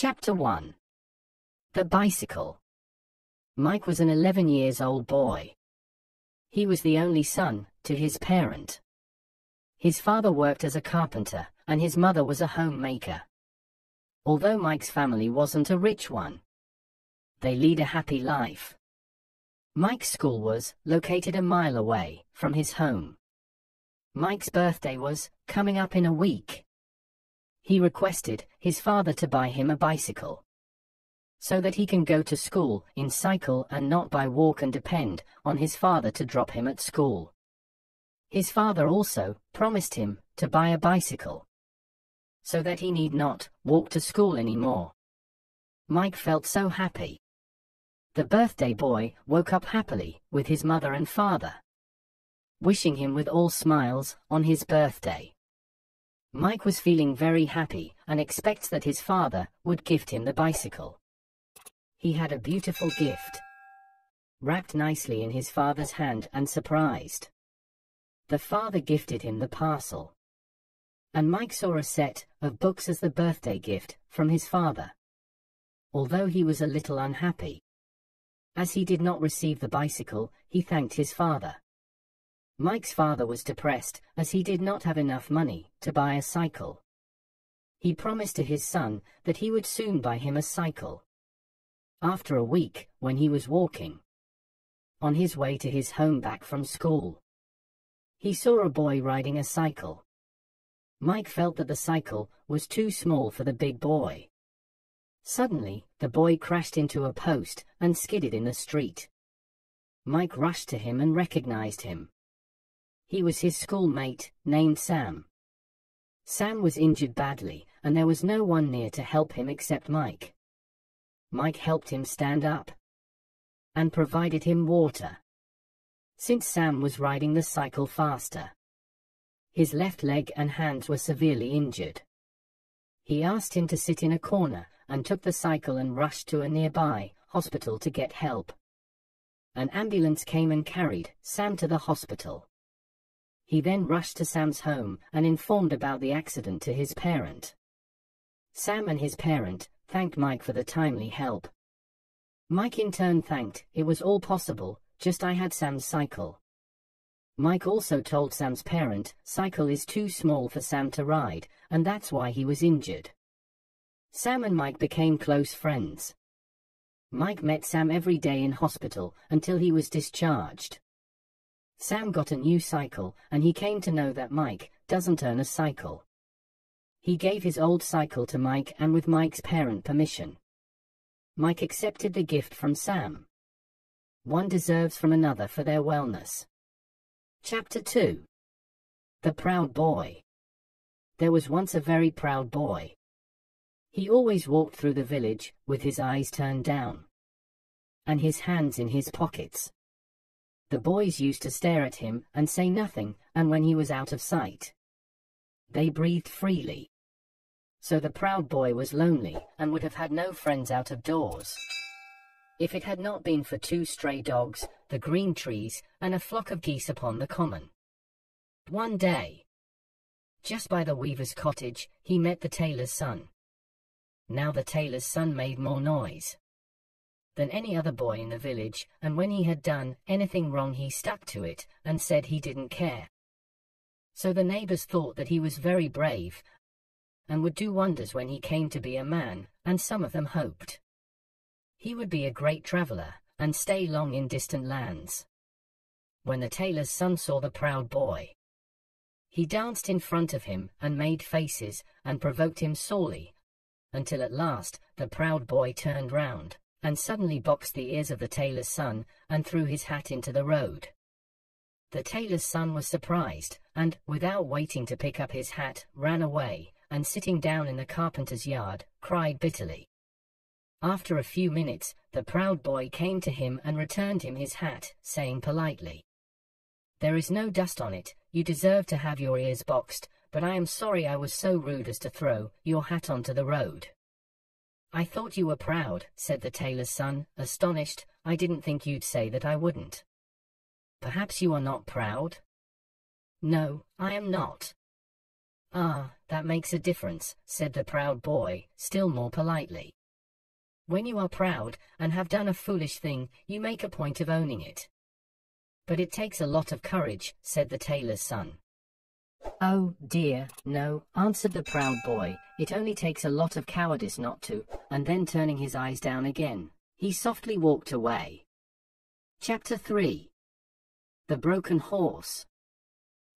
Chapter 1 The Bicycle Mike was an 11 years old boy. He was the only son to his parent. His father worked as a carpenter, and his mother was a homemaker. Although Mike's family wasn't a rich one, they lead a happy life. Mike's school was located a mile away from his home. Mike's birthday was coming up in a week. He requested his father to buy him a bicycle so that he can go to school in cycle and not by walk and depend on his father to drop him at school. His father also promised him to buy a bicycle so that he need not walk to school anymore. Mike felt so happy. The birthday boy woke up happily with his mother and father, wishing him with all smiles on his birthday. Mike was feeling very happy and expects that his father would gift him the bicycle. He had a beautiful gift, wrapped nicely in his father's hand and surprised. The father gifted him the parcel. And Mike saw a set of books as the birthday gift from his father. Although he was a little unhappy, as he did not receive the bicycle, he thanked his father. Mike's father was depressed, as he did not have enough money to buy a cycle. He promised to his son that he would soon buy him a cycle. After a week, when he was walking, on his way to his home back from school, he saw a boy riding a cycle. Mike felt that the cycle was too small for the big boy. Suddenly, the boy crashed into a post and skidded in the street. Mike rushed to him and recognized him. He was his schoolmate, named Sam. Sam was injured badly, and there was no one near to help him except Mike. Mike helped him stand up and provided him water. Since Sam was riding the cycle faster, his left leg and hands were severely injured. He asked him to sit in a corner and took the cycle and rushed to a nearby hospital to get help. An ambulance came and carried Sam to the hospital. He then rushed to Sam's home and informed about the accident to his parent. Sam and his parent thanked Mike for the timely help. Mike in turn thanked, it was all possible, just I had Sam's cycle. Mike also told Sam's parent, cycle is too small for Sam to ride, and that's why he was injured. Sam and Mike became close friends. Mike met Sam every day in hospital until he was discharged. Sam got a new cycle, and he came to know that Mike doesn't own a cycle. He gave his old cycle to Mike and with Mike's parent permission. Mike accepted the gift from Sam. One deserves from another for their wellness. Chapter 2 The Proud Boy There was once a very proud boy. He always walked through the village, with his eyes turned down, and his hands in his pockets. The boys used to stare at him and say nothing, and when he was out of sight, they breathed freely. So the proud boy was lonely, and would have had no friends out of doors. If it had not been for two stray dogs, the green trees, and a flock of geese upon the common. One day, just by the weaver's cottage, he met the tailor's son. Now the tailor's son made more noise than any other boy in the village, and when he had done anything wrong he stuck to it, and said he didn't care. So the neighbors thought that he was very brave, and would do wonders when he came to be a man, and some of them hoped he would be a great traveler, and stay long in distant lands. When the tailor's son saw the proud boy, he danced in front of him, and made faces, and provoked him sorely, until at last the proud boy turned round, and suddenly boxed the ears of the tailor's son, and threw his hat into the road. The tailor's son was surprised, and, without waiting to pick up his hat, ran away, and sitting down in the carpenter's yard, cried bitterly. After a few minutes, the proud boy came to him and returned him his hat, saying politely, There is no dust on it, you deserve to have your ears boxed, but I am sorry I was so rude as to throw your hat onto the road. I thought you were proud, said the tailor's son, astonished, I didn't think you'd say that I wouldn't. Perhaps you are not proud? No, I am not. Ah, that makes a difference, said the proud boy, still more politely. When you are proud, and have done a foolish thing, you make a point of owning it. But it takes a lot of courage, said the tailor's son. Oh, dear, no, answered the proud boy, it only takes a lot of cowardice not to, and then turning his eyes down again, he softly walked away. Chapter 3 The Broken Horse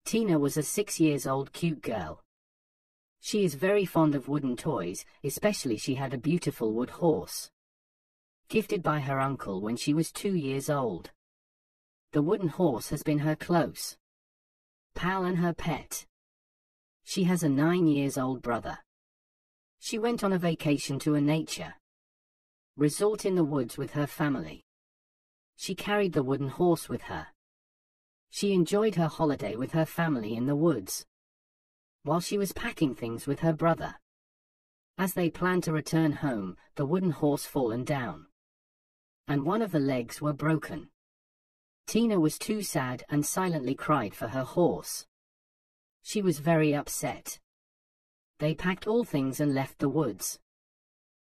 Tina was a six years old cute girl. She is very fond of wooden toys, especially she had a beautiful wood horse. Gifted by her uncle when she was two years old. The wooden horse has been her close pal and her pet. She has a nine years old brother. She went on a vacation to a nature resort in the woods with her family. She carried the wooden horse with her. She enjoyed her holiday with her family in the woods. While she was packing things with her brother. As they planned to return home, the wooden horse fallen down. And one of the legs were broken. Tina was too sad and silently cried for her horse. She was very upset. They packed all things and left the woods.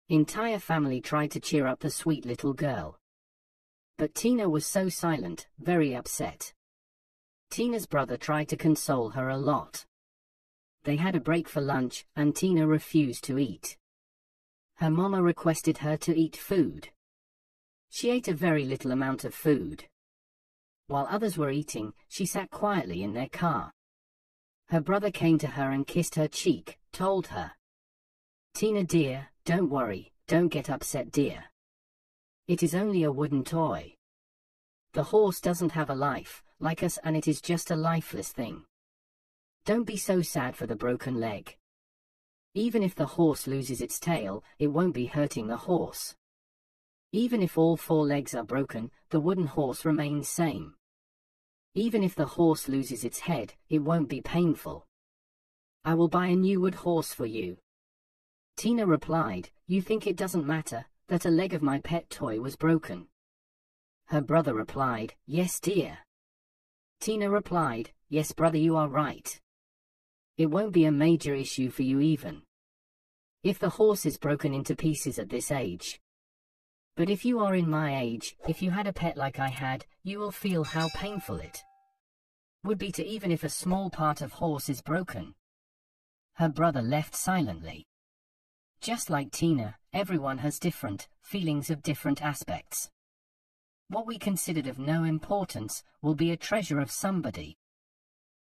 Entire family tried to cheer up the sweet little girl. But Tina was so silent, very upset. Tina's brother tried to console her a lot. They had a break for lunch, and Tina refused to eat. Her mama requested her to eat food. She ate a very little amount of food. While others were eating, she sat quietly in their car. Her brother came to her and kissed her cheek, told her. Tina dear, don't worry, don't get upset dear. It is only a wooden toy. The horse doesn't have a life, like us and it is just a lifeless thing. Don't be so sad for the broken leg. Even if the horse loses its tail, it won't be hurting the horse. Even if all four legs are broken, the wooden horse remains same. Even if the horse loses its head, it won't be painful. I will buy a new wood horse for you. Tina replied, You think it doesn't matter, that a leg of my pet toy was broken? Her brother replied, Yes dear. Tina replied, Yes brother you are right. It won't be a major issue for you even. If the horse is broken into pieces at this age. But if you are in my age, if you had a pet like I had, you will feel how painful it would be to even if a small part of horse is broken. Her brother left silently. Just like Tina, everyone has different feelings of different aspects. What we considered of no importance will be a treasure of somebody.